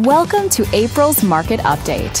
Welcome to April's Market Update.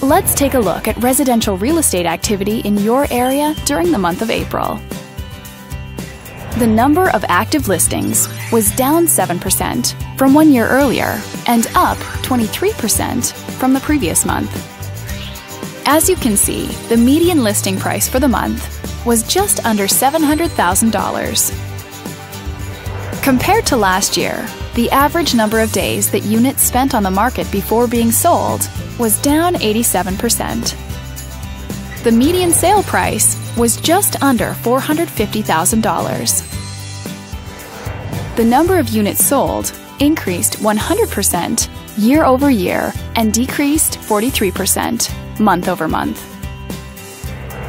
Let's take a look at residential real estate activity in your area during the month of April. The number of active listings was down 7% from one year earlier and up 23% from the previous month. As you can see, the median listing price for the month was just under $700,000. Compared to last year, the average number of days that units spent on the market before being sold was down 87%. The median sale price was just under $450,000. The number of units sold increased 100% year over year and decreased 43% month over month.